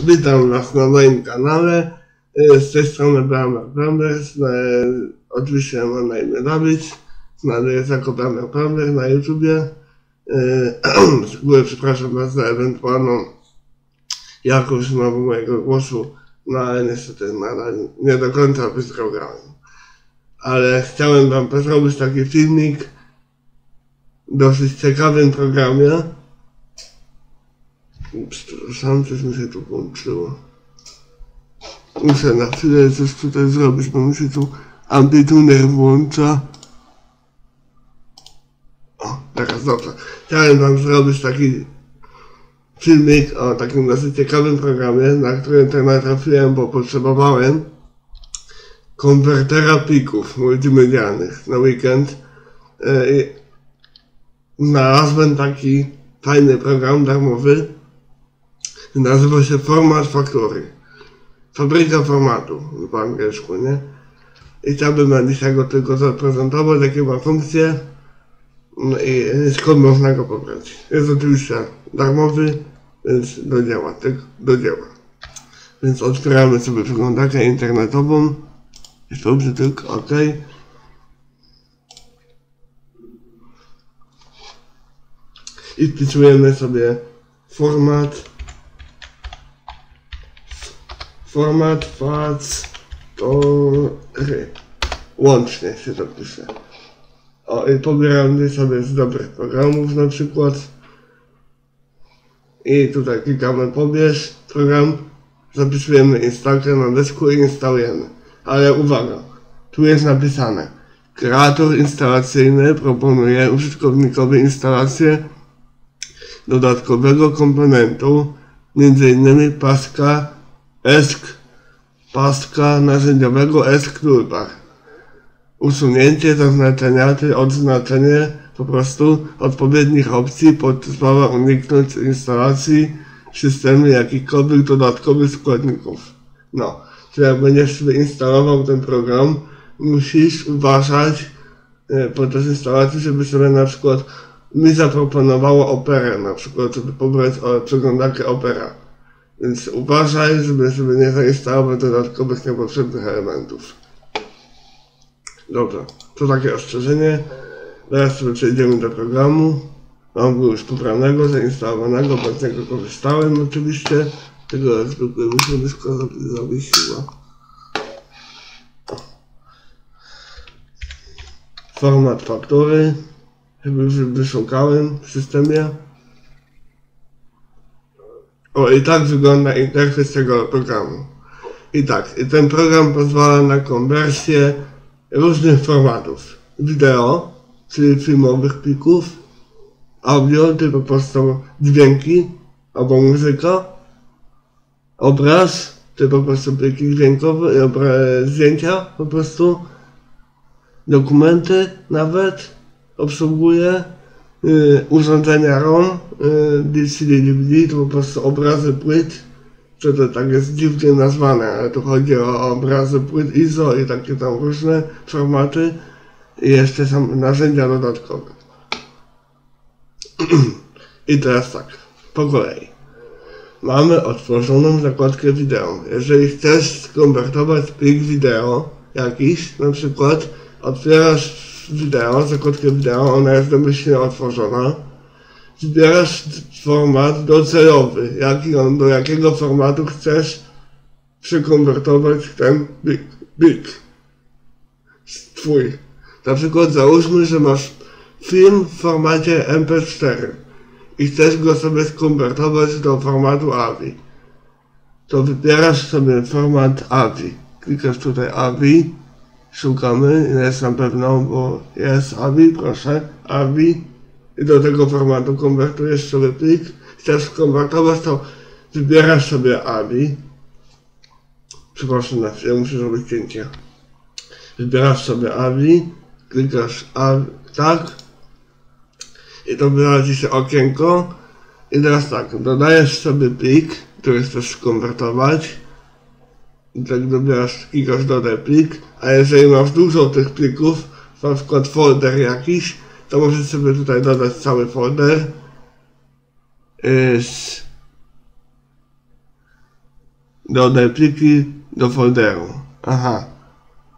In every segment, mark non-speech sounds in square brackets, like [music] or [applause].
Witam Was na moim kanale. E, Z tej strony Bramar Bramers. E, Oczywiście mam na imię Dawid. Znany jest jako Bramar Bramers na YouTubie. E, [clears throat] Z przepraszam Was za ewentualną jakość znowu mojego głosu. No ale niestety nadal nie do końca wyzdrowiałem. Ale chciałem Wam zrobić taki filmik w dosyć ciekawym programie. Przepraszam, coś mi się tu włączyło. Muszę na chwilę coś tutaj zrobić, bo mi się tu amplituner włącza. O, teraz dobrze. Chciałem wam zrobić taki filmik o takim dosyć ciekawym programie, na który też natrafiłem, bo potrzebowałem konwertera plików multimedialnych na weekend. E, Znalazłem taki fajny program darmowy, Nazywa się Format Faktory. Fabryka formatu po angielsku, nie? I chciałbym na dzisiaj go tylko zaprezentować, jakie ma funkcje no i skąd można go pobrać. Jest oczywiście darmowy, więc do dzieła, tak do dzieła. Więc otwieramy sobie przeglądarkę internetową. Jest dobrze, tylko OK. I wpisujemy sobie format format factory. Łącznie się to pisze. O, i pobieramy sobie z dobrych programów na przykład. I tutaj klikamy pobierz program, zapisujemy instalkę na dysku i instalujemy. Ale uwaga, tu jest napisane kreator instalacyjny proponuje użytkownikowi instalację dodatkowego komponentu, m.in. paska ESK, paska narzędziowego Toolbar. Usunięcie zaznaczenia czy odznaczenie po prostu odpowiednich opcji pozwala uniknąć instalacji w systemie jakichkolwiek dodatkowych składników. No, czyli jak będziesz instalował ten program, musisz uważać e, podczas instalacji, żeby sobie na przykład mi zaproponowało Operę, na przykład, żeby pobrać przeglądarkę Opera. Więc uważaj, żeby sobie nie zainstalować dodatkowych niepotrzebnych elementów. Dobra, to takie ostrzeżenie. Teraz sobie przejdziemy do programu. Mam go już pobranego, zainstalowanego, bo z niego korzystałem oczywiście. Tego zwykle mi się wszystko zawiesiło. Format faktury. Już wyszukałem w systemie. O, i tak wygląda interfejs tego programu. I tak, ten program pozwala na konwersję różnych formatów. Wideo, czyli filmowych plików, audio, czyli po prostu dźwięki, albo muzyka, obraz, czyli po prostu pliki dźwiękowe obra- zdjęcia po prostu, dokumenty nawet obsługuje, urządzenia ROM, y, DCD, DVD, to po prostu obrazy płyt, czy to tak jest dziwnie nazwane, ale tu chodzi o obrazy płyt ISO i takie tam różne formaty i jeszcze są narzędzia dodatkowe. [clears throat] I teraz tak, po kolei. Mamy otworzoną zakładkę wideo. Jeżeli chcesz skonwertować plik wideo jakiś, na przykład otwierasz wideo, zakładkę wideo, ona jest domyślnie otworzona, wybierasz format docelowy, jaki on, do jakiego formatu chcesz przekonwertować ten plik, plik twój. Na przykład załóżmy, że masz film w formacie MP4 i chcesz go sobie skonwertować do formatu AVI. To wybierasz sobie format AVI. Klikasz tutaj AVI, szukamy, jest na pewno, bo jest AVI, proszę, AVI do tego formatu konwertujesz sobie plik. Chcesz konwertować, to wybierasz sobie AVI. Przepraszam na chwilę, muszę zrobić zdjęcie. Wybierasz sobie AVI, klikasz AVI, tak. I to wyrazi się okienko. I teraz tak, dodajesz sobie plik, który chcesz skonwertować. Tak dobierasz, klikasz dodaj plik. A jeżeli masz dużo tych plików, na przykład folder jakiś, to możesz sobie tutaj dodać cały folder. Yy, z dodaj pliki do folderu. Aha.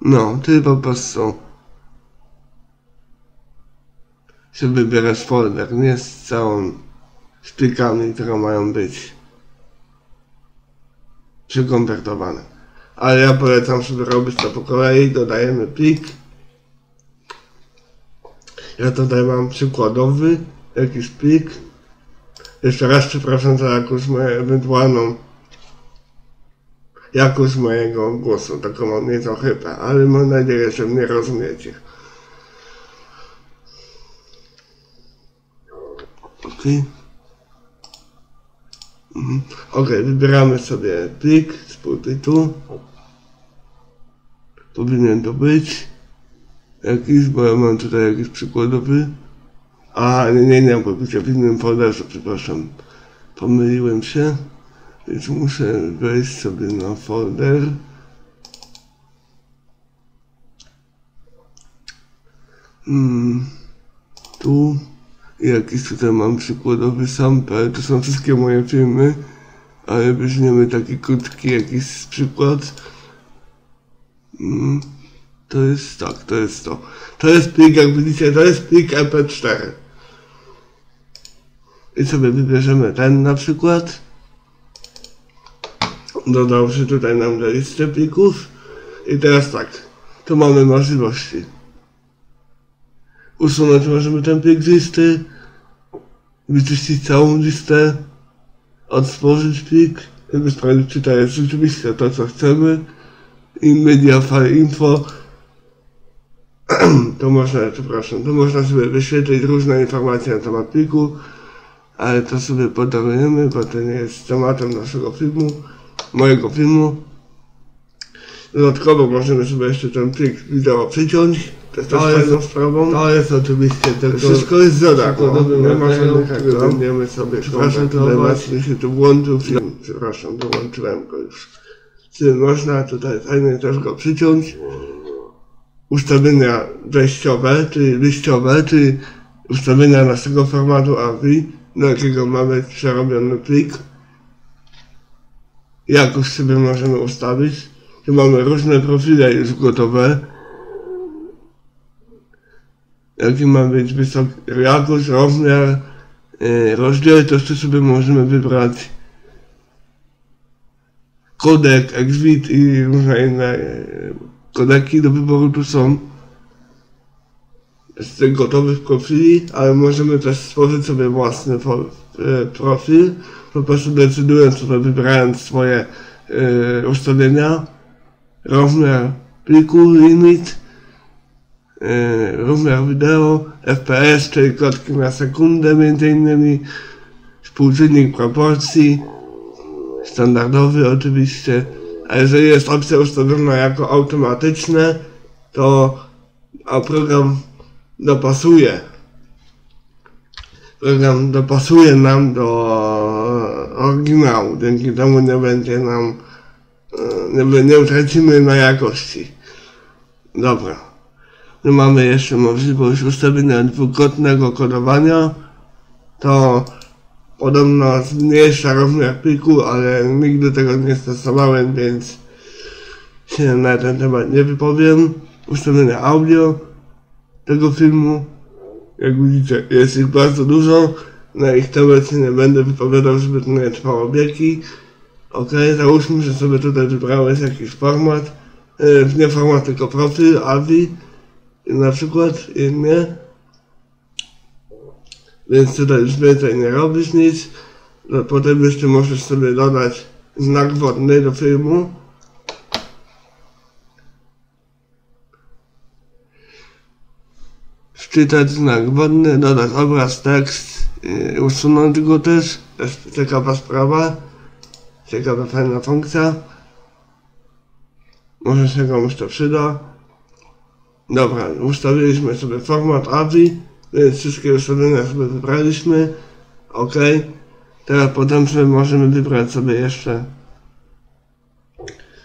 No, ty po prostu się wybierasz folder, nie z całą z plikami, które mają być przekonwertowane. Ale ja polecam sobie robić to po kolei, dodajemy plik. Ja tutaj mam przykładowy jakiś plik. Jeszcze raz przepraszam za jakąś moją ewentualną jakość mojego głosu, taką mam nieco chrypę, ale mam nadzieję, że mnie rozumiecie. Ok. Mhm. Ok, wybieramy sobie plik pulpitu. Powinien to być jakiś, bo ja mam tutaj jakiś przykładowy. A, nie, nie, nie, bo w innym folderze, przepraszam. Pomyliłem się, więc muszę wejść sobie na folder. Hmm, tu jakiś tutaj mam przykładowy sample, to są wszystkie moje filmy, ale weźmiemy taki krótki jakiś przykład. Hmm, to jest tak, to jest to. To jest plik, jak widzicie, to jest plik MP4. I sobie wybierzemy ten na przykład. Dodał się tutaj nam do listy plików. I teraz tak, tu mamy możliwości. Usunąć możemy ten plik z listy, wyczyścić całą listę, odtworzyć plik, żeby sprawdzić, czy to jest rzeczywiście to, co chcemy. I media file info [clears throat] to można, przepraszam, to można sobie wyświetlić różne informacje na temat pliku, ale to sobie podarujemy, bo to nie jest tematem naszego filmu, mojego filmu. Dodatkowo możemy sobie jeszcze ten plik wideo przyciąć, to jest też To jest- fajną sprawą. To jest oczywiście To tylko... wszystko jest przykładowy Nie ma żadnych jak będziemy sobie Przepraszam, konwertować. właśnie się tu włączył film. Przepraszam, dołączyłem go już. Czyli można tutaj fajnie też go przyciąć. Ustawienia wejściowe, czyli wyjściowe, czyli ustawienia naszego formatu AVI, do jakiego mamy przerobiony plik. Jakoś sobie możemy ustawić. Tu mamy różne profile już gotowe jaki ma być wysoki jakość, rozmiar, yy, rozdział, to jeszcze sobie możemy wybrać. Kodek, exit i różne inne yy, kodeki do wyboru tu są. Z tych gotowych profili, ale możemy też stworzyć sobie własny yy, profil, po prostu decydując sobie, wybierając swoje ustawienia, rozmiar pliku, limit, rozmiar wideo, FPS, czyli klatki na sekundę innymi, współczynnik proporcji, standardowy oczywiście, a jeżeli jest opcja ustawiona jako automatyczne, to a program dopasuje program dopasuje nam do oryginału, dzięki temu nie będzie nam e, nie, nie utracimy na jakości. Dobra. Mamy jeszcze możliwość ustawienia dwukrotnego kodowania. To podobno zmniejsza rozmiar pliku, ale nigdy tego nie stosowałem, więc się na ten temat nie wypowiem. Ustawienia audio tego filmu. Jak widzicie, jest ich bardzo dużo. Na ich temat nie będę wypowiadał, żeby to nie trwało wieki. Ok, załóżmy, że sobie tutaj wybrałeś jakiś format. E, nie format, tylko profil, AVI na przykład inne. Więc tutaj już więcej nie robisz nic. No, potem jeszcze możesz sobie dodać znak wodny do filmu. Wczytać znak wodny, dodać obraz, tekst, yy, usunąć go też. Jest ciekawa sprawa. Ciekawa, fajna funkcja. Może się komuś to przyda. Dobra, ustawiliśmy sobie format AVI, więc wszystkie ustawienia sobie wybraliśmy. OK. Teraz sobie możemy wybrać sobie jeszcze,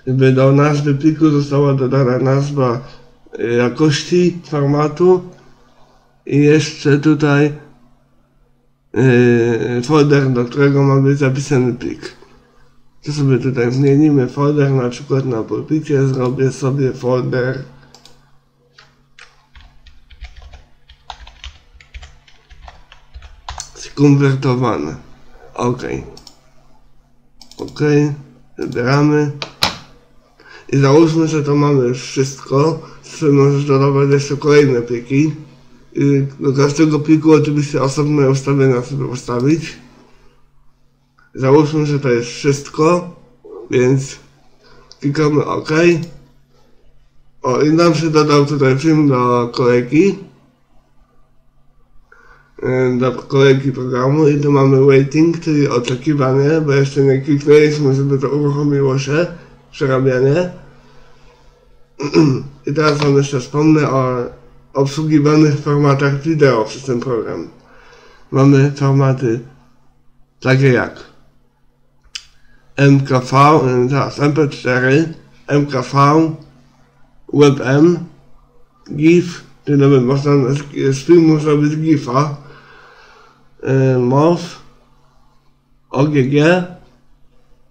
żeby do nazwy pliku została dodana nazwa y, jakości formatu i jeszcze tutaj yy, folder, do którego ma być zapisany plik. To sobie tutaj zmienimy folder, na przykład na pulpicie zrobię sobie folder skonwertowany. OK. OK. Wybieramy. I załóżmy, że to mamy już wszystko. Sobie możesz dodawać jeszcze kolejne pliki. I do każdego pliku oczywiście osobne ustawienia sobie ustawić. Załóżmy, że to jest wszystko, więc klikamy OK. O, i nam się dodał tutaj film do kolejki. Do kolejki programu i tu mamy waiting, czyli oczekiwanie, bo jeszcze nie kliknęliśmy, żeby to uruchomiło się, przerabianie. [clears throat] I teraz wam jeszcze wspomnę o obsługiwanych formatach wideo przez ten program. Mamy formaty takie jak MKV, teraz MP4, MKV, WebM, GIF, czyli nawet można z- z filmu zrobić GIFa, y, MOV, OGG,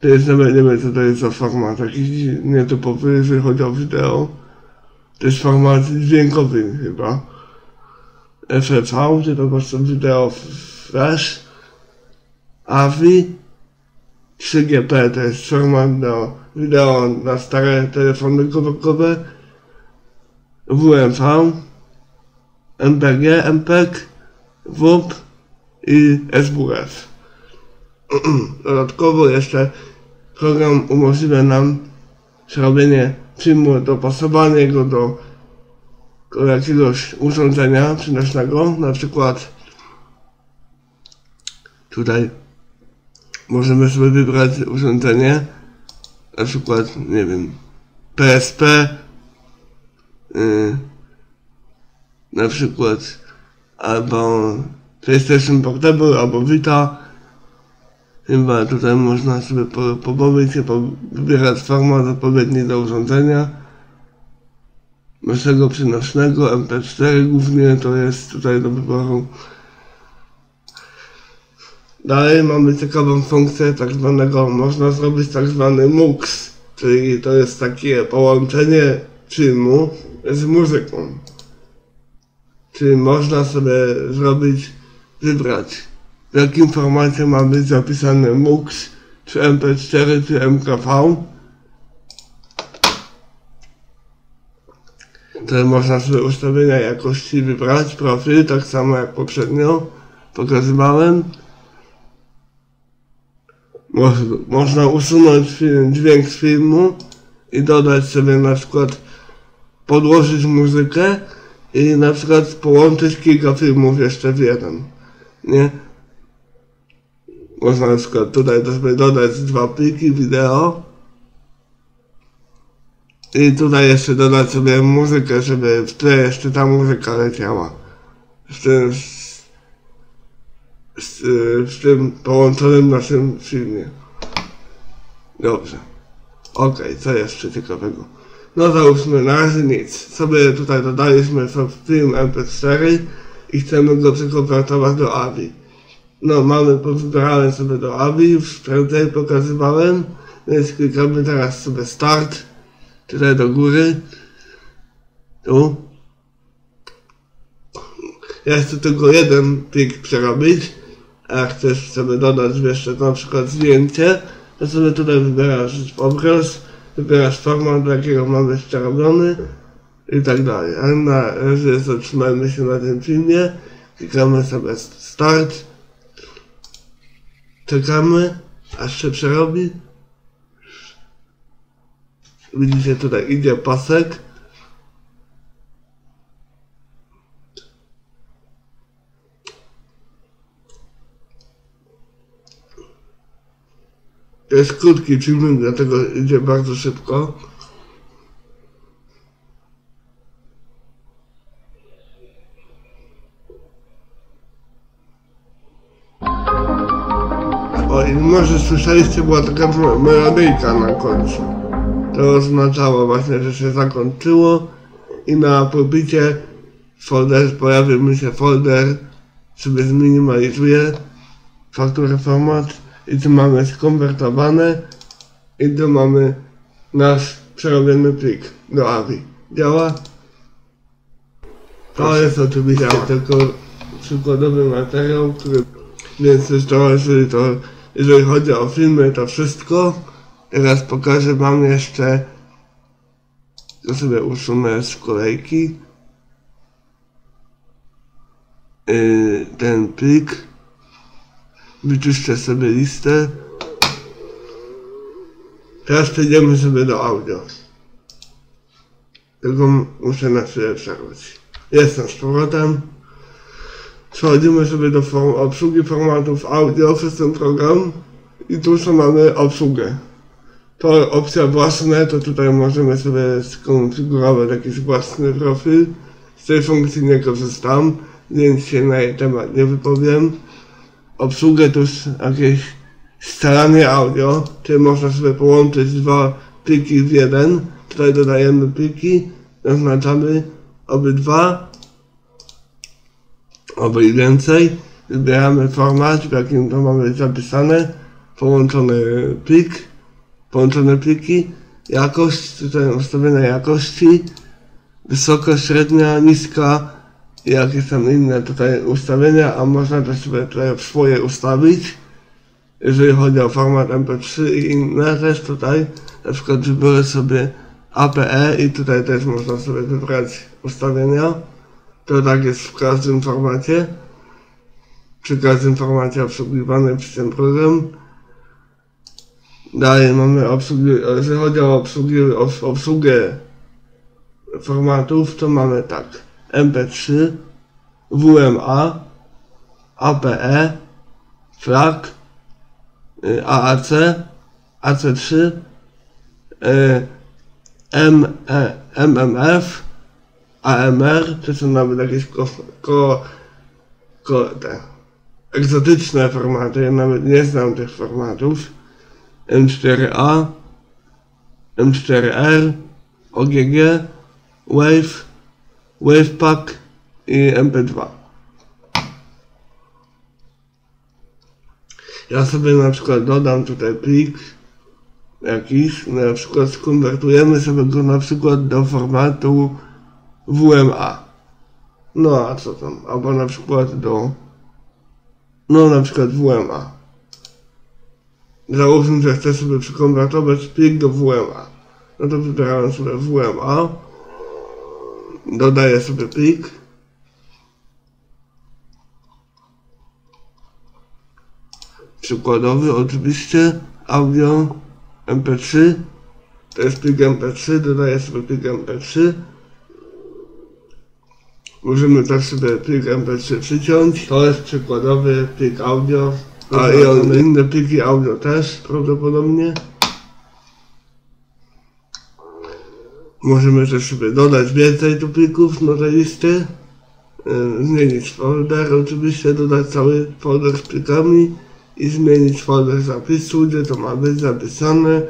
to jest nawet nie wiem co to jest za format, jakiś nietypowy, jeżeli chodzi o wideo. To jest format dźwiękowy chyba. FFV, czyli to po prostu wideo flash. AVI, 3GP to jest format do wideo na stare telefony komórkowe. WMV, MPG, MPEG, WUP i SWF. [clears throat] Dodatkowo jeszcze program umożliwia nam zrobienie filmu, dopasowanie go do, jakiegoś urządzenia przenośnego, na przykład tutaj możemy sobie wybrać urządzenie, na przykład, nie wiem, PSP, yy, na przykład albo PlayStation Portable, albo Vita, Chyba tutaj można sobie po, pobawić się, wybierać format odpowiedni do urządzenia. Naszego przenośnego MP4 głównie to jest tutaj do wyboru. Dalej mamy ciekawą funkcję tak zwanego, można zrobić tak zwany MUX, czyli to jest takie połączenie filmu z muzyką. Czyli można sobie zrobić, wybrać jakim formacie ma być zapisany MUX, czy MP4, czy MKV. Tutaj można sobie ustawienia jakości wybrać, profil, tak samo jak poprzednio pokazywałem. Mo- Można usunąć film, dźwięk z filmu i dodać sobie na przykład podłożyć muzykę i na przykład połączyć kilka filmów jeszcze w jeden. Nie? Można na przykład tutaj dodać dwa pliki wideo. I tutaj jeszcze dodać sobie muzykę, żeby w tle jeszcze ta muzyka leciała. Z tym, z, z, tym połączonym naszym filmie. Dobrze. Okej, co jeszcze ciekawego? No załóżmy, na razie nic. Sobie tutaj dodaliśmy film MP4 i chcemy go przekonwertować do AVI. No, mamy, wybrałem sobie do AVI, już wcześniej pokazywałem, więc klikamy teraz sobie Start, tutaj do góry, tu. Ja chcę tylko jeden plik przerobić, a jak chcesz sobie dodać jeszcze na przykład zdjęcie, to sobie tutaj wybierasz obraz, wybierasz format, do jakiego ma być przerobiony i tak dalej. Ale na razie zatrzymajmy się na tym filmie, klikamy sobie Start, Czekamy, aż się przerobi. Widzicie, tutaj idzie pasek. To jest krótki filmik, dlatego idzie bardzo szybko. I może słyszeliście, była taka me- melodyjka na końcu. To oznaczało właśnie, że się zakończyło i na pulpicie folder, pojawił mi się folder, sobie zminimalizuję fakturę format i tu mamy skonwertowane i tu mamy nasz przerobiony plik do AVI. Działa? To jest oczywiście tylko przykładowy materiał, który więc to, jeżeli to jeżeli chodzi o filmy, to wszystko. Teraz pokażę wam jeszcze to sobie usunę z kolejki. Yy, ten plik. Wyczyszczę sobie listę. Teraz przejdziemy sobie do audio. Tylko muszę na chwilę przerwać jestem z powrotem przechodzimy sobie do form obsługi formatów audio przez ten program i tu co mamy obsługę to opcja własne, to tutaj możemy sobie skonfigurować jakiś własny profil. Z tej funkcji nie korzystam, więc się na jej temat nie wypowiem. Obsługę to jest jakieś scalanie audio, czyli można sobie połączyć dwa pliki w jeden. Tutaj dodajemy pliki, zaznaczamy obydwa, oby więcej. Wybieramy format, w jakim to ma być zapisane, połączony plik połączone pliki, jakość, tutaj ustawienia jakości, wysoka, średnia, niska i jakieś tam inne tutaj ustawienia, a można też sobie tutaj swoje ustawić. Jeżeli chodzi o format MP3 i inne też tutaj, na przykład wybiorę sobie APE i tutaj też można sobie wybrać ustawienia. To tak jest w każdym formacie. Przy każdym formacie obsługiwany przez ten program. Dalej mamy obsługi, jeżeli chodzi o obsługi, obs- obsługę formatów, to mamy tak MP3, WMA, APE, FLAC, y, AAC, AC3, y, M, e, MMF, AMR, to są nawet jakieś ko, ko, te egzotyczne formaty, ja nawet nie znam tych formatów. M4A, M4R, OGG, Wave, Wavepack i MP2. Ja sobie na przykład dodam tutaj plik jakiś, na przykład skonwertujemy sobie go na przykład do formatu WMA. No a co tam? Albo na przykład do, no na przykład WMA. Załóżmy, że chcę sobie przekonwertować plik do WMA. No to wybierałem sobie WMA. Dodaję sobie plik. Przykładowy oczywiście. Audio MP3. To jest plik MP3. Dodaję sobie plik MP3. Możemy też sobie plik MP3 przyciąć. To jest przykładowy plik audio. A i on, inne pliki audio też prawdopodobnie. Możemy też sobie dodać więcej tu plików do tej listy. Yy, Zmienić folder, oczywiście dodać cały folder z plikami i zmienić folder zapisu, gdzie to ma być zapisane.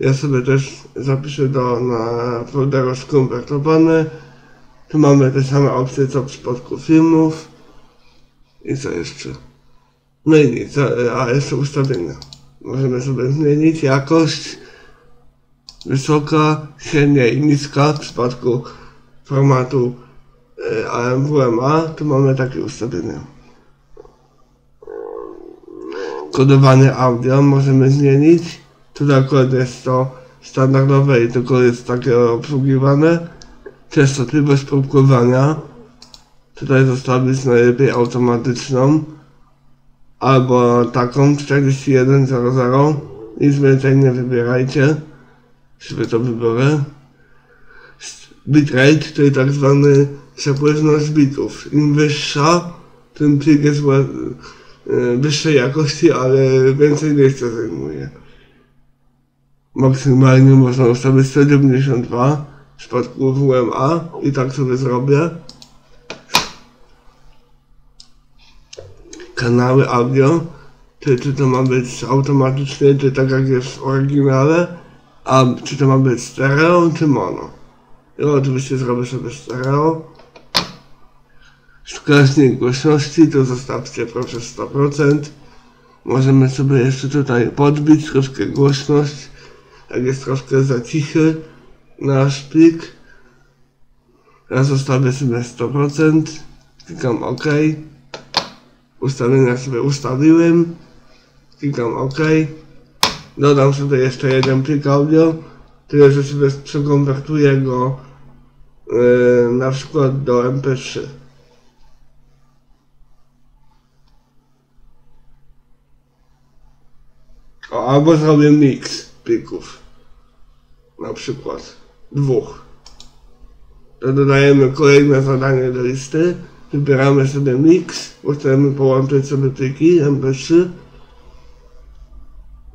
Ja sobie też zapiszę do, na folderu skonwertowane. Tu mamy te same opcje co w przypadku filmów. I co jeszcze? No i nic, a- jeszcze ustawienia. Możemy sobie zmienić jakość wysoka, średnia i niska w przypadku formatu e, AMWMA, tu mamy takie ustawienia. Kodowanie audio możemy zmienić. Tutaj akurat jest to standardowe i tylko jest takie obsługiwane. Częstotliwość próbkowania. Tutaj zostawić najlepiej automatyczną. Albo taką 4100 nic więcej nie wybierajcie sobie to wybiorę bitrate, czyli tak zwany przepływność bitów. Im wyższa tym plik jest e, wyższej jakości, ale więcej miejsca zajmuje. Maksymalnie można ustawić 192 w przypadku WMA i tak sobie zrobię kanały audio, czy, czy to ma być automatycznie, czy tak jak jest w oryginale, a czy to ma być stereo, czy mono. Ja oczywiście zrobię sobie stereo. Wskaźnik głośności to zostawcie proszę 100%. Możemy sobie jeszcze tutaj podbić troszkę głośność, jak jest troszkę za cichy nasz plik. Ja zostawię sobie 100%, klikam OK. Ustawienia sobie ustawiłem, klikam OK. Dodam sobie jeszcze jeden plik audio, tyle że sobie przekonwertuję go yy, na przykład do MP3. O, albo zrobię mix plików. Na przykład dwóch. Dodajemy kolejne zadanie do listy. Wybieramy sobie mix, chcemy połączyć sobie pliki MP3.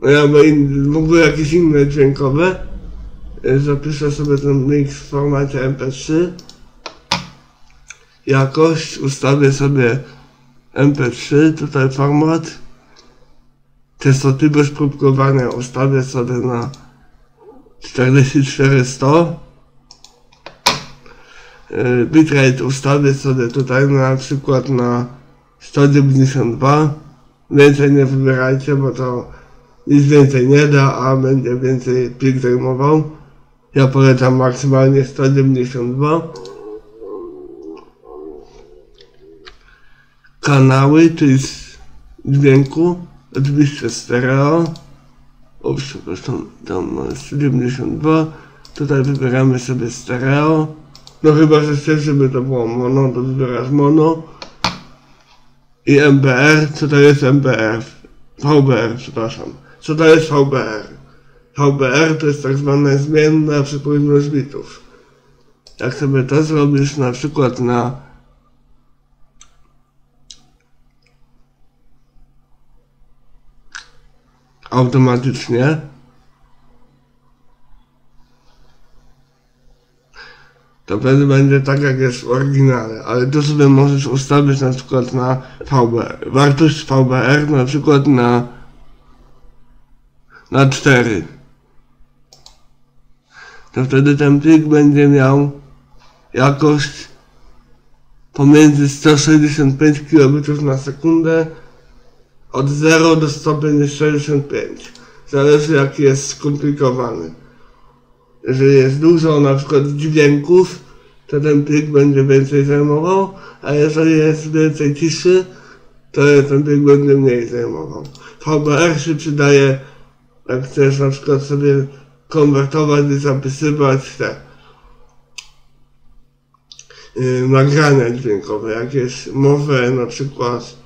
No albo in, w ogóle jakieś inne dźwiękowe. Zapiszę sobie ten mix w formacie MP3. Jakość ustawię sobie MP3, tutaj format częstotliwość próbkowania ustawię sobie na 44100 Yy, bitrate ustawię sobie tutaj na przykład na 192 więcej nie wybierajcie, bo to nic więcej nie da, a będzie więcej plik zajmował. Ja polecam maksymalnie 192 kanały, czyli z dźwięku oczywiście stereo o przepraszam, tam mamy 192 tutaj wybieramy sobie stereo no chyba, że chcesz, żeby to było mono, to wybierasz mono i MBR, co to jest MBR? VBR, przepraszam. Co to jest VBR? VBR to jest tak zwana zmienna przepływność bitów. Jak sobie to zrobisz na przykład na automatycznie to wtedy będzie tak jak jest w oryginale, ale to sobie możesz ustawić na przykład na VBR. Wartość VBR na przykład na na 4. To wtedy ten plik będzie miał jakość pomiędzy 165 km na sekundę od 0 do 165. Zależy jaki jest skomplikowany. Jeżeli jest dużo na przykład dźwięków, to ten plik będzie więcej zajmował, a jeżeli jest więcej ciszy, to ten plik będzie mniej zajmował. VBR się przydaje, jak chcesz na przykład sobie konwertować i zapisywać te yy, nagrania dźwiękowe, jakieś mowę na przykład,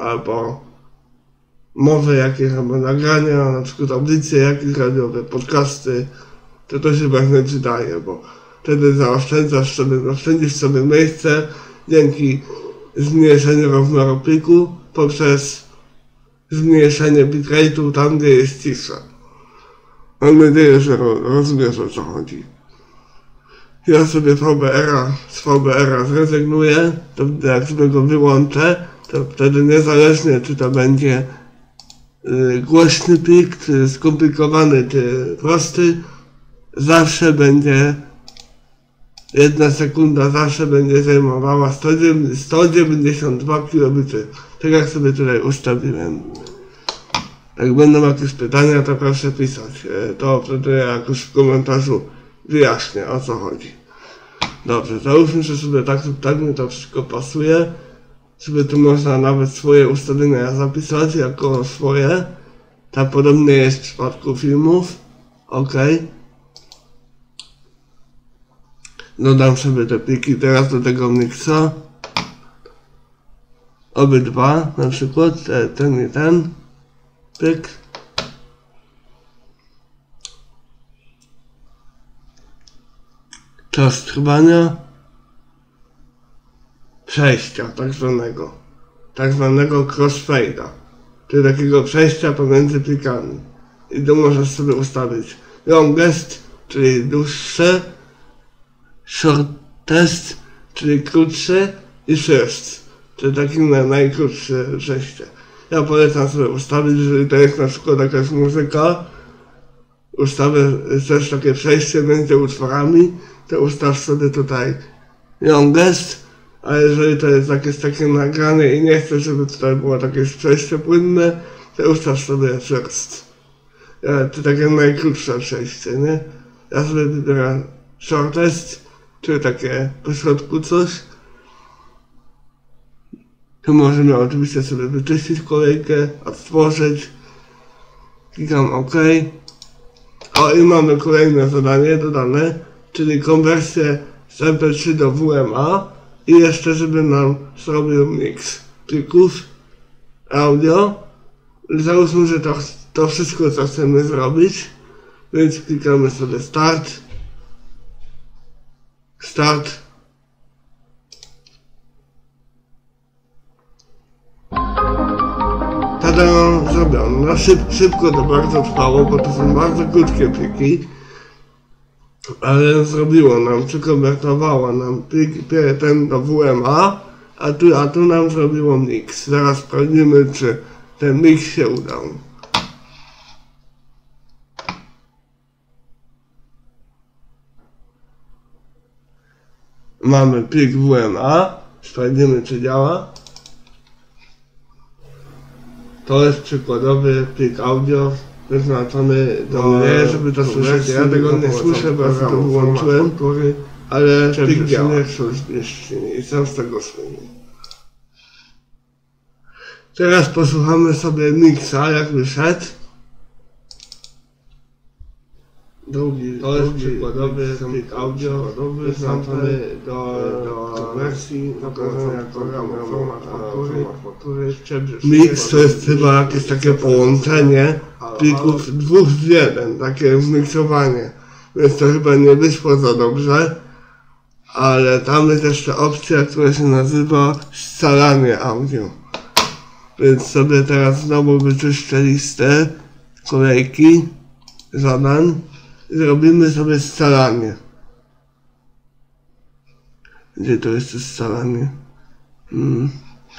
albo mowy jakieś, albo nagrania, na przykład audycje jakieś radiowe, podcasty, to to się bardzo przydaje, bo wtedy zaoszczędzasz sobie, oszczędzisz sobie miejsce dzięki zmniejszeniu rozmiaru pliku poprzez zmniejszenie bitrate'u tam, gdzie jest cisza. Mam nadzieję, że rozumiesz o co chodzi. Ja sobie z VBR-a zrezygnuję, to jak sobie go wyłączę, to wtedy niezależnie czy to będzie y, głośny plik, czy skomplikowany, czy prosty, zawsze będzie jedna sekunda zawsze będzie zajmowała 192 km. Tak jak sobie tutaj ustawiłem. Jak będą jakieś pytania, to proszę pisać. E, To wtedy jakoś w komentarzu wyjaśnię o co chodzi. Dobrze, załóżmy, że sobie tak lub tak to wszystko pasuje. Sobie tu można nawet swoje ustawienia zapisać jako swoje. Tak podobnie jest w przypadku filmów. Ok. Dodam sobie te pliki teraz do tego mixa. Obydwa, na przykład te, ten i ten. Pyk. Czas trwania. Przejścia tak zwanego. Tak zwanego crossfade'a. Czyli takiego przejścia pomiędzy plikami. I tu możesz sobie ustawić longest, czyli dłuższe, shortest, czyli krótsze i first, czyli takie na najkrótsze przejście. Ja polecam sobie ustawić, jeżeli to jest na przykład jakaś muzyka, ustawię też takie przejście między utworami, to ustaw sobie tutaj longest, a jeżeli to jest jakieś takie nagranie i nie chcesz, żeby tutaj było takie przejście płynne, to ustaw sobie first. Ja, to takie najkrótsze przejście, nie? Ja sobie wybieram shortest, czyli takie pośrodku coś. Tu możemy oczywiście sobie wyczyścić kolejkę, odtworzyć. Klikam OK. O i mamy kolejne zadanie dodane, czyli konwersję z MP3 do WMA i jeszcze żeby nam zrobił mix plików audio. Załóżmy, że to, to wszystko co chcemy zrobić, więc klikamy sobie start. Start. Tada, zrobione. No szyb, szybko to bardzo trwało, bo to są bardzo krótkie pliki. Ale zrobiło nam, przekonwertowało nam plik ten do WMA, a tu, a tu nam zrobiło mix. Zaraz sprawdzimy, czy ten mix się udał. Mamy plik WMA, sprawdzimy czy działa. To jest przykładowy plik audio wyznaczony do mnie, żeby to słyszeć. Ja tego nie słyszę, bo ja to wyłączyłem, ale plik działa. I sam z tego słyszę. Teraz posłuchamy sobie miksa, jak wyszedł. Drugi, to jest przykładowy plik audio, wyznaczony do, do wersji pokazania programu format faktury. Mix to jest chyba jakieś takie połączenie plików dwóch w jeden, takie zmiksowanie. Więc to chyba nie wyszło za dobrze. Ale tam jest jeszcze opcja, która się nazywa scalanie audio. Więc sobie teraz znowu wyczyszczę listę kolejki zadań i zrobimy sobie scalanie. Gdzie to jest scalanie? Hmm.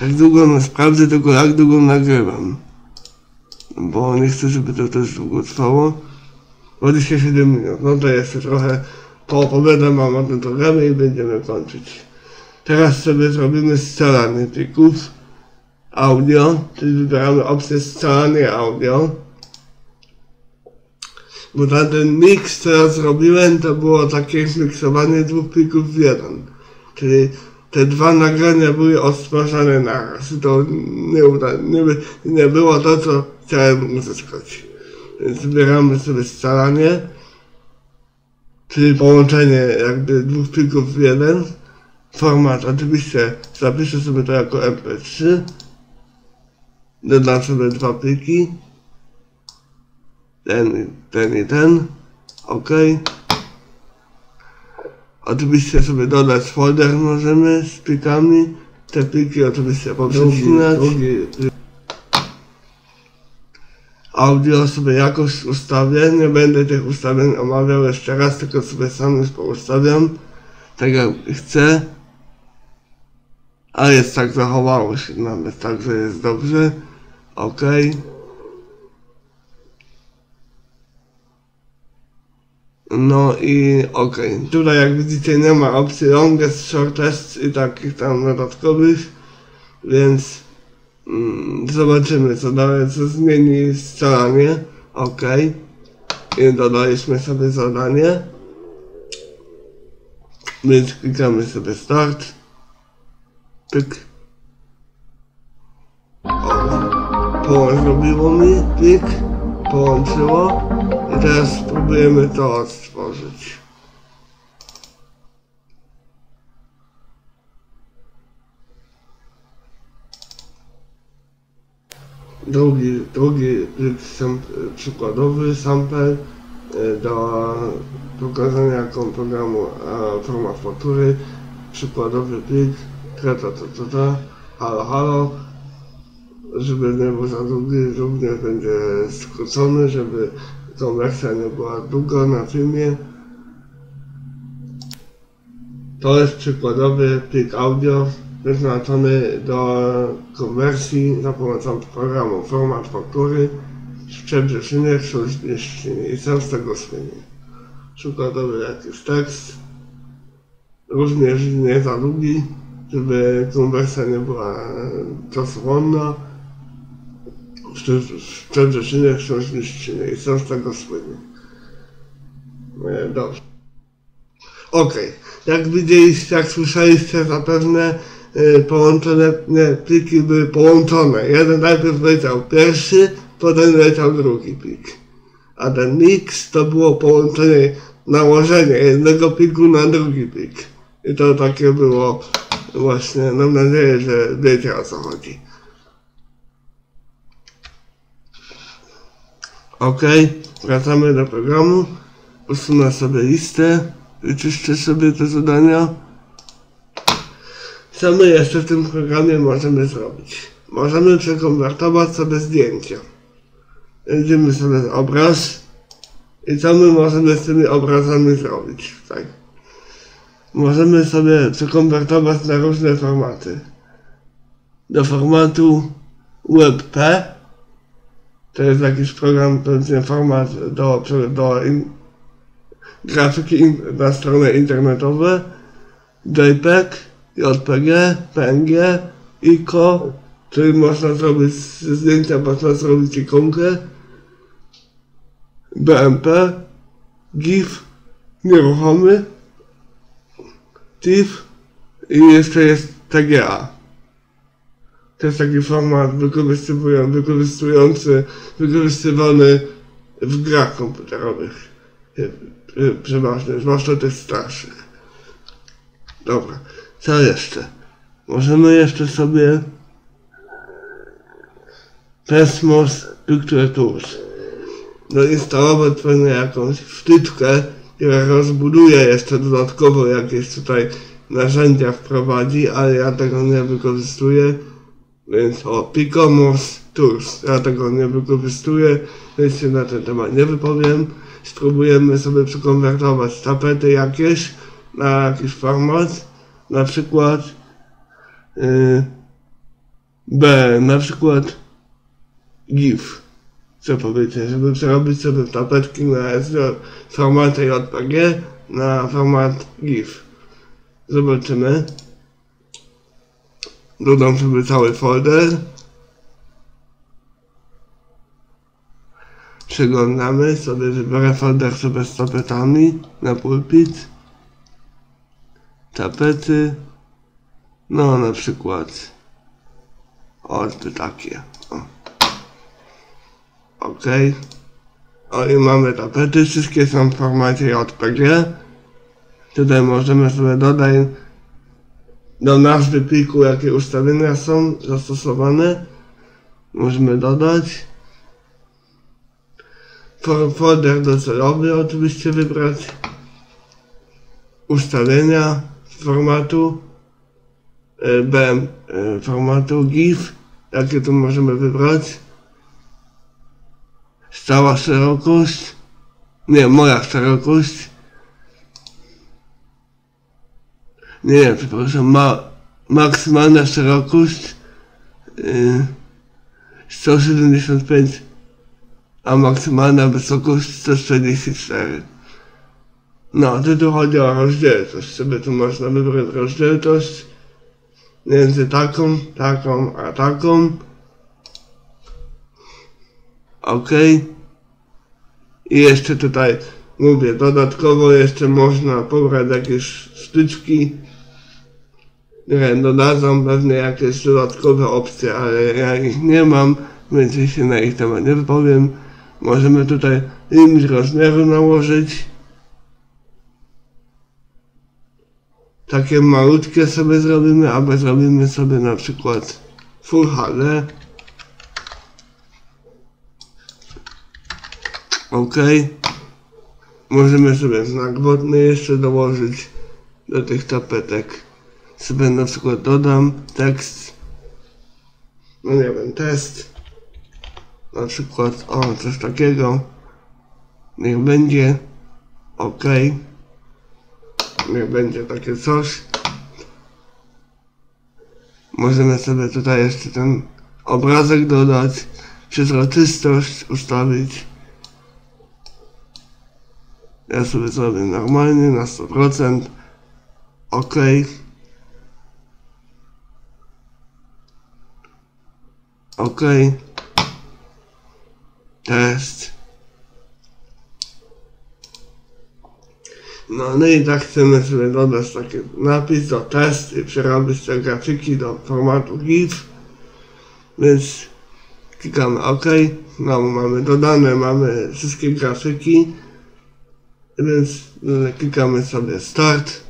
Jak długo no, sprawdzę tylko jak długo nagrywam. Bo nie chcę, żeby to też długo trwało. 27 minut. No to jeszcze trochę poopowiadam wam o tym programie i będziemy kończyć. Teraz sobie zrobimy scalanie plików audio, czyli wybieramy opcję scalanie audio. Bo na ten mix, co ja zrobiłem, to było takie zmiksowanie dwóch plików w jeden. Czyli te dwa nagrania były odtwarzane naraz. To nie, nie, nie było to, co chciałem uzyskać. Więc wybieramy sobie scalanie, czyli połączenie jakby dwóch plików w jeden. Format oczywiście zapiszę sobie to jako mp3 dodam sobie dwa pliki. Ten, ten i ten. OK. Oczywiście sobie dodać folder możemy z plikami. Te pliki oczywiście poprzecinać. Audio sobie jakoś ustawię. Nie będę tych ustawień omawiał jeszcze raz, tylko sobie sam już poustawiam. Tak jak chcę. A jest tak zachowało się nawet, także jest dobrze. OK. No i OK. Tutaj jak widzicie nie ma opcji longest, shortest i takich tam dodatkowych, więc zobaczymy co dalej, co zmieni scalanie. OK. I dodaliśmy sobie zadanie. Więc klikamy sobie start. Pyk. O, zrobiło mi plik połączyło i teraz spróbujemy to odtworzyć. Drugi, drugi przykładowy, sample e, do pokazania programu format faktury, przykładowy plik, ta, ta, ta, ta, ta, halo, halo, żeby nie był za długi, również będzie skrócony, żeby konwersja nie była długa na filmie. To jest przykładowy plik audio wyznaczony do konwersji za pomocą programu format faktury z przebrzeszynek i sam z tego słynie. Przykładowy jakiś tekst, również nie za długi, żeby konwersja nie była e, czasochłonna. Szczerze wciąż niszczyny i są z tego słynni. E, Dobrze. Okej, jak widzieliście, jak słyszeliście, zapewne połączone nie, pliki były połączone. Jeden najpierw leciał pierwszy, potem leciał drugi plik. A ten mix to było połączenie, nałożenie jednego pliku na drugi plik. I to takie było właśnie, mam nadzieję, że wiecie o co chodzi. Okej, wracamy do programu. Usunę sobie listę. Wyczyszczę sobie te zadania. Co my jeszcze w tym programie możemy zrobić? Możemy przekonwertować sobie zdjęcia. Będziemy sobie obraz. I co my możemy z tymi obrazami zrobić tutaj? Możemy sobie przekonwertować na różne formaty. Do formatu WebP. To jest jakiś program, to format do, do in, grafiki in, na strony internetowe, JPEG, JPG, PNG, ICO, czyli można zrobić zdjęcia, można zrobić ikonkę, BMP, GIF, nieruchomy, TIFF i jeszcze jest TGA. To jest taki format wykorzystujący, wykorzystywany w grach komputerowych przeważnie, zwłaszcza tych starszych. Dobra, co jeszcze? Możemy jeszcze sobie Pesmos Picture Tools doinstalować pewnie jakąś wtyczkę, która rozbuduje jeszcze dodatkowo jakieś tutaj narzędzia wprowadzi, ale ja tego nie wykorzystuję, więc o Picomos Tools, ja tego nie wykorzystuję, więc się na ten temat nie wypowiem. Spróbujemy sobie przekonwertować tapety jakieś na jakiś format, na przykład yy, B, na przykład GIF, co powiecie, żeby przerobić sobie tapetki na formacie JPG na format GIF. Zobaczymy. Dodam sobie cały folder. Przeglądamy sobie, wybiorę folder sobie z tapetami na pulpit. Tapety. No na przykład. O, te takie. O. Ok. O i mamy tapety. Wszystkie są w formacie JPG. Tutaj możemy sobie dodać do nazwy pliku, jakie ustawienia są zastosowane. Możemy dodać folder docelowy oczywiście wybrać, ustawienia formatu, e, BM e, formatu GIF, jakie tu możemy wybrać, stała szerokość, nie, moja szerokość, nie, nie przepraszam, ma, maksymalna szerokość yy, 175 a maksymalna wysokość 144. No, to tu chodzi o rozdzielczość. Sobie tu można wybrać rozdzielczość między taką, taką, a taką. Ok. I jeszcze tutaj mówię, dodatkowo jeszcze można pobrać jakieś sztyczki, które dodadzą pewnie jakieś dodatkowe opcje, ale ja ich nie mam, więc się na ich temat nie wypowiem. Możemy tutaj limit rozmiaru nałożyć. Takie malutkie sobie zrobimy, albo zrobimy sobie na przykład Full HD. OK. Możemy sobie znak wodny jeszcze dołożyć do tych tapetek. Sobie na przykład dodam tekst. No nie wiem, test na przykład, o, coś takiego, niech będzie, ok, jak będzie takie coś. Możemy sobie tutaj jeszcze ten obrazek dodać, przezroczystość ustawić. Ja sobie zrobię normalnie na 100%. OK. OK. Test. No, no i tak chcemy sobie dodać taki napis do test i przerobić te grafiki do formatu GIF. Więc klikamy OK. No, mamy dodane, mamy wszystkie grafiki. Więc y, klikamy sobie Start.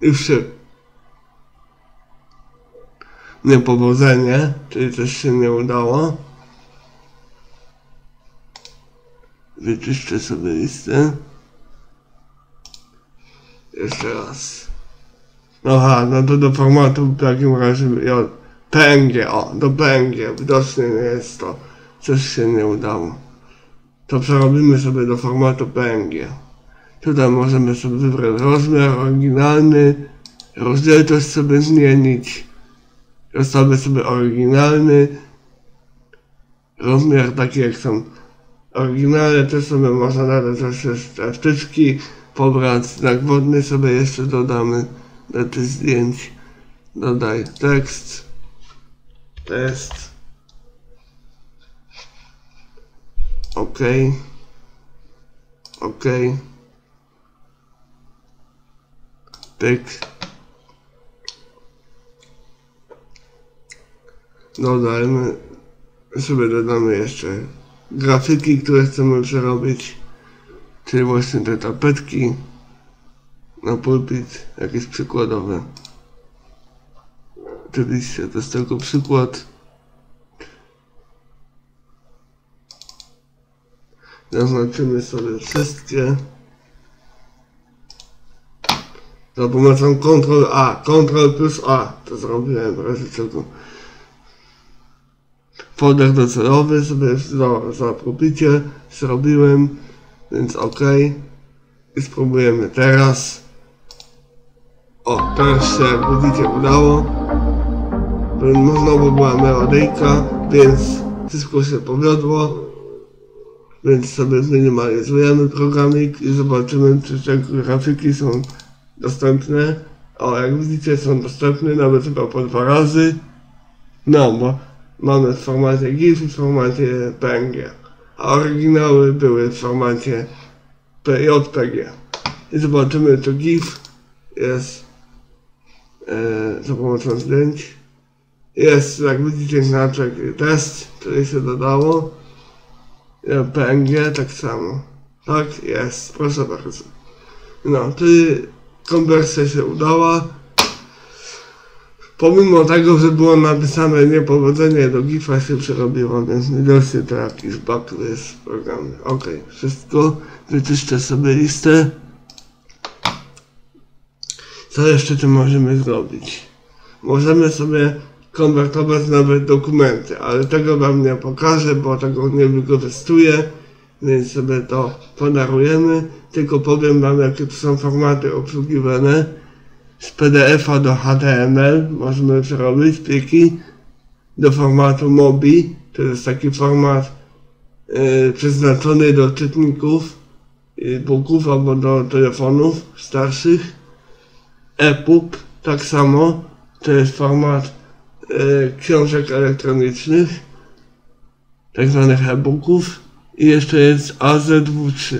I przy niepowodzenie, czyli coś się nie udało. Wyczyszczę sobie listę. Jeszcze raz. Aha, no to do formatu w takim razie ja, PNG, o, do PNG, widocznie nie jest to, coś się nie udało. To przerobimy sobie do formatu PNG. Tutaj możemy sobie wybrać rozmiar oryginalny, rozdzielczość sobie zmienić, rozstawię sobie oryginalny, rozmiar taki jak są oryginalne, też sobie można dodać jeszcze wtyczki, pobrać. Znak wodny sobie jeszcze dodamy do tych zdjęć. Dodaj tekst, test, ok, ok, pyk, dodajmy, sobie dodamy jeszcze grafiki, które chcemy przerobić, czyli właśnie te tapetki na pulpit, jakieś przykładowe. Oczywiście to jest tylko przykład. Zaznaczymy sobie wszystkie. Za pomocą Ctrl A, Ctrl plus A to zrobiłem w razie czego. Folder docelowy sobie za, za zrobiłem, więc ok. I spróbujemy teraz. O, teraz się widzicie udało. Znowu była melodyjka, więc wszystko się powiodło. Więc sobie zminimalizujemy programik i zobaczymy, czy te grafiki są dostępne. O, jak widzicie są dostępne nawet chyba po dwa razy. No, bo mamy w formacie GIF i w formacie PNG. A oryginały były w formacie JPG. I zobaczymy, czy GIF jest e, za pomocą zdjęć. Jest, jak widzicie, znaczek test, który się dodało. E, PNG tak samo. Tak, jest, proszę bardzo. No, ty konwersja się udała. Pomimo tego, że było napisane niepowodzenie, do GIFa się przerobiło, więc widocznie to jakiś bug jest w programie. Ok, wszystko. Wyczyszczę sobie listę. Co jeszcze tu możemy zrobić? Możemy sobie konwertować nawet dokumenty, ale tego wam nie pokażę, bo tego nie wykorzystuję, więc sobie to podarujemy. Tylko powiem wam, jakie to są formaty obsługiwane. Z PDF-a do HTML możemy przerobić pliki do formatu MOBI. To jest taki format yy, przeznaczony do czytników e-booków albo do telefonów starszych. EPUB tak samo. To jest format e, książek elektronicznych, tak zwanych e-booków. I jeszcze jest AZW3.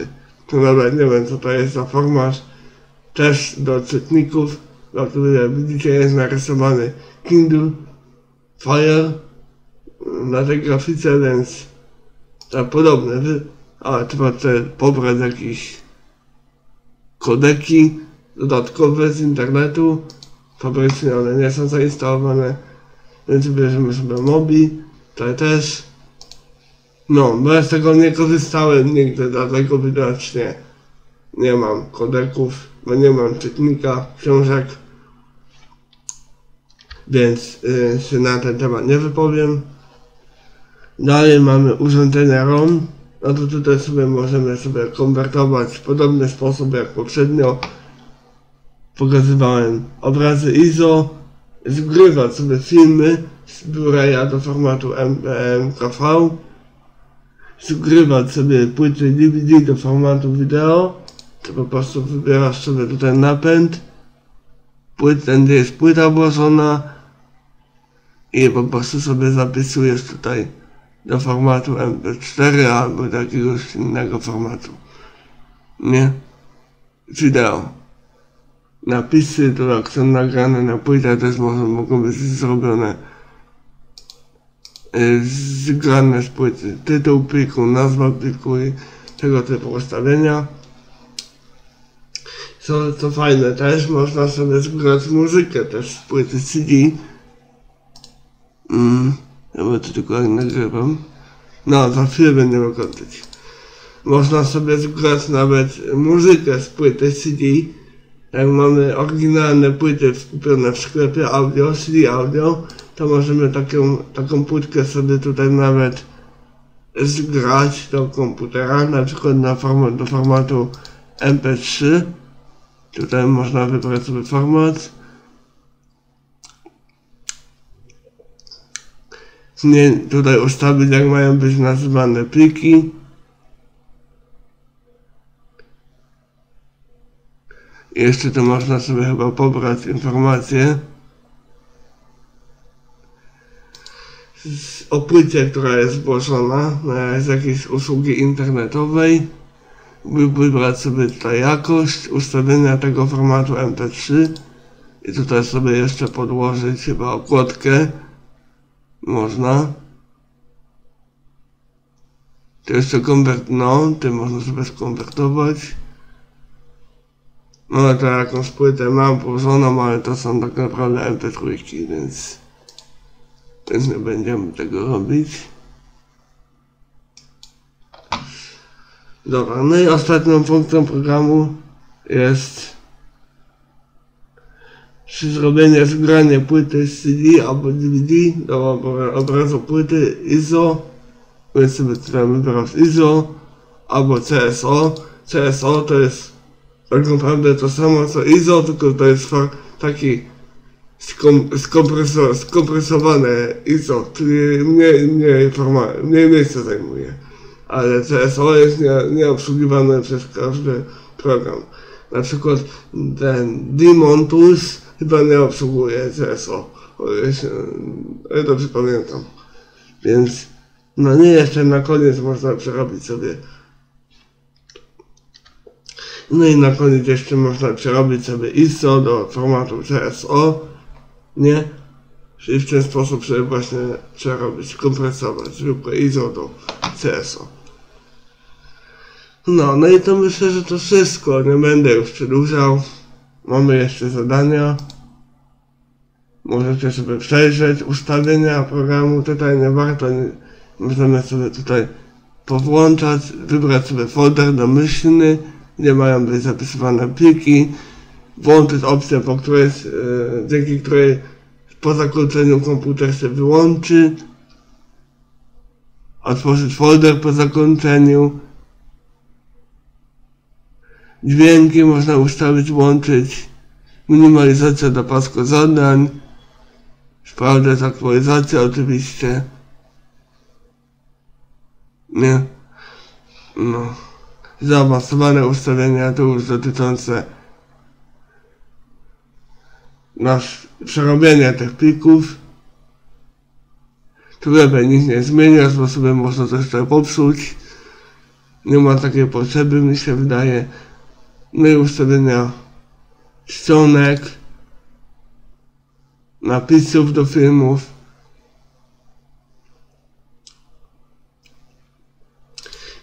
To nawet nie wiem co to jest za format. Też do czytników, na który widzicie jest narysowany Kindle Fire na tej grafice, więc tak podobne. A trzeba te pobrać jakieś kodeki dodatkowe z internetu. Fabrycznie one nie są zainstalowane. Więc bierzemy sobie Mobi. Tutaj też. No, bo z tego nie korzystałem nigdy, dlatego widocznie nie mam kodeków, bo nie mam czytnika książek. Więc yy, się na ten temat nie wypowiem. Dalej mamy urządzenie ROM. No to tutaj sobie możemy sobie konwertować w podobny sposób jak poprzednio pokazywałem obrazy ISO, zgrywać sobie filmy z Blu-raya do formatu MPM-KV, zgrywać sobie płyty DVD do formatu wideo, po prostu wybierasz sobie tutaj napęd, płyt, gdzie jest płyta włożona i po prostu sobie zapisujesz tutaj do formatu MP4 albo do jakiegoś innego formatu. Nie? Wideo. Napisy, to jak są nagrane na płytę, też może, mogą być zrobione y, zgrane z płyty. Tytuł pliku, nazwa pliku i tego typu ustawienia. Co, co fajne też, można sobie zgrać muzykę też z płyty CD. Mm, ja to tylko nagrywam. No, za chwilę będziemy kończyć. Można sobie zgrać nawet muzykę z płyty CD. Jak mamy oryginalne płyty kupione w sklepie audio, CD audio, to możemy taką, taką płytkę sobie tutaj nawet zgrać do komputera, na przykład na do formatu MP3. Tutaj można wybrać sobie format. Nie, tutaj ustawić jak mają być nazywane pliki. Jeszcze tu można sobie chyba pobrać informacje z, o płycie, która jest zgłoszona z jakiejś usługi internetowej. Wybrać sobie tutaj jakość, ustawienia tego formatu MP3 i tutaj sobie jeszcze podłożyć chyba okładkę. Można. To jeszcze konwert, no, tym można sobie skonwertować. No to jakąś płytę mam położoną, ale to są tak naprawdę MP3, więc, więc nie będziemy tego robić. Dobra, no i ostatnią funkcją programu jest czy zrobienie zgranie płyty z CD albo DVD do obrazu płyty ISO, więc sobie tutaj wybrać ISO albo CSO. CSO to jest tak naprawdę to samo co ISO, tylko to jest taki skom, skompreso, skompresowane ISO, czyli mniej, mniej, forma, mniej miejsca zajmuje. Ale CSO jest nie, nieobsługiwane przez każdy program. Na przykład ten Demon Tools chyba nie obsługuje CSO, o ile dobrze pamiętam. Więc no nie jeszcze na koniec można przerobić sobie no i na koniec jeszcze można przerobić sobie ISO do formatu CSO, nie? Czyli w ten sposób sobie właśnie przerobić, kompresować zwykłe ISO do CSO. No, no i to myślę, że to wszystko. Nie będę już przedłużał. Mamy jeszcze zadania. Możecie sobie przejrzeć ustawienia programu. Tutaj nie warto, nie, możemy sobie tutaj powłączać, wybrać sobie folder domyślny gdzie mają być zapisywane pliki, włączyć opcję, po której, e, dzięki której po zakończeniu komputer się wyłączy, otworzyć folder po zakończeniu, dźwięki można ustawić, łączyć, minimalizacja do pasku zadań, sprawdzać aktualizację oczywiście, nie, no zaawansowane ustawienia to już dotyczące nasz przerobienia tych plików. Tu lepiej nic nie zmienia, bo sobie można coś tutaj popsuć. Nie ma takiej potrzeby, mi się wydaje. No i ustawienia ścianek, napisów do filmów.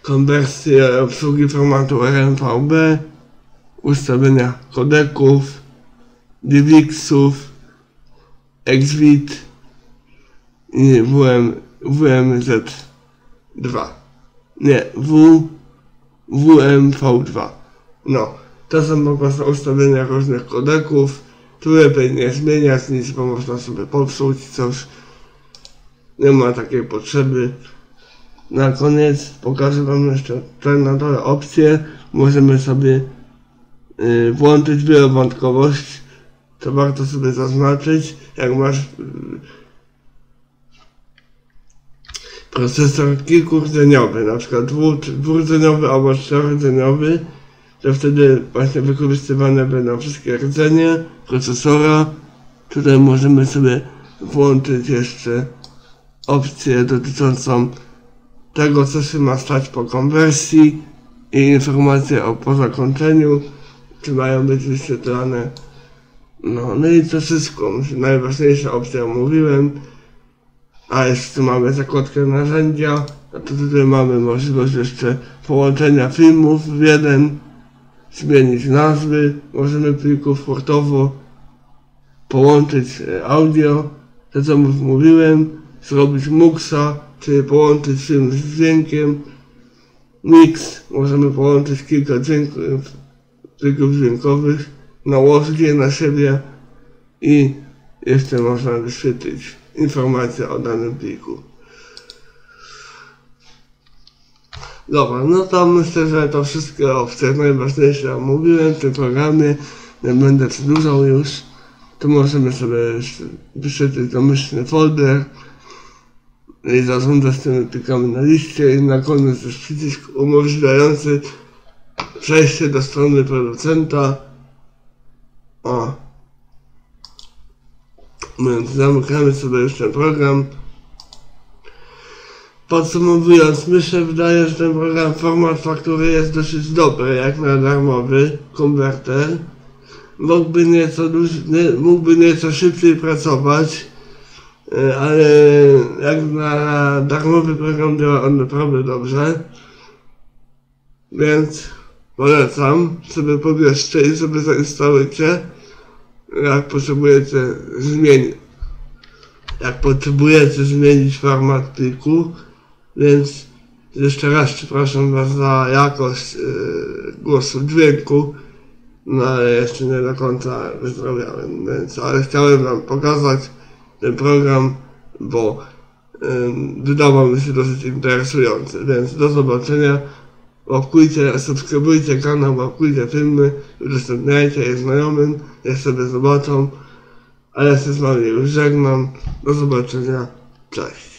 konwersję obsługi formatu RMVB, ustawienia kodeków, DivXów, Exvit i WM, WMZ2. Nie, W, WMV2. No, to są po prostu ustawienia różnych kodeków. Tu lepiej nie zmieniać nic, bo można sobie popsuć coś. Nie ma takiej potrzeby. Na koniec pokażę Wam jeszcze tutaj na dole opcję. Możemy sobie y, włączyć wielowątkowość. To warto sobie zaznaczyć. Jak masz y, procesor kilkurdzeniowy, na przykład dwu, dwurdzeniowy albo czterodzeniowy, to wtedy właśnie wykorzystywane będą wszystkie rdzenie procesora. Tutaj możemy sobie włączyć jeszcze opcję dotyczącą tego, co się ma stać po konwersji i informacje o po zakończeniu, czy mają być wyświetlane. No, no i to wszystko. Myślę, Najważniejsza opcja mówiłem. A jeszcze mamy zakładkę narzędzia. A to tutaj mamy możliwość jeszcze połączenia filmów w jeden, zmienić nazwy, możemy plików portowo połączyć e, audio, to co już mówiłem, zrobić muxa, czyli połączyć film z dźwiękiem, mix, możemy połączyć kilka dźwięków, plików dźwiękowych, nałożyć je na siebie i jeszcze można wyświetlić informacje o danym pliku. Dobra, no to myślę, że to wszystkie opcje najważniejsze omówiłem w tym programie. Nie będę przedłużał już. Tu możemy sobie wyświetlić domyślny folder i zarządzać tymi plikami na liście i na koniec jest przycisk umożliwiający przejście do strony producenta. O. Więc zamykamy sobie już ten program. Podsumowując, mi się wydaje, że ten program, format faktury jest dosyć dobry, jak na darmowy konwerter. Mógłby nieco, mógłby nieco szybciej pracować, e, ale jak na darmowy program działa on naprawdę dobrze. Więc polecam, sobie pobierzcie i sobie zainstalujcie, jak potrzebujecie zmienić jak potrzebujecie zmienić format pliku, więc jeszcze raz przepraszam Was za jakość yy, głosu, dźwięku, no ale jeszcze nie do końca wyzdrowiałem, więc ale chciałem Wam pokazać ten program, bo wydawał mi się dosyć interesujący, więc do zobaczenia. Łapkujcie, subskrybujcie kanał, łapkujcie filmy, udostępniajcie je znajomym, niech sobie zobaczą. A ja się z wami już żegnam. Do zobaczenia. Cześć.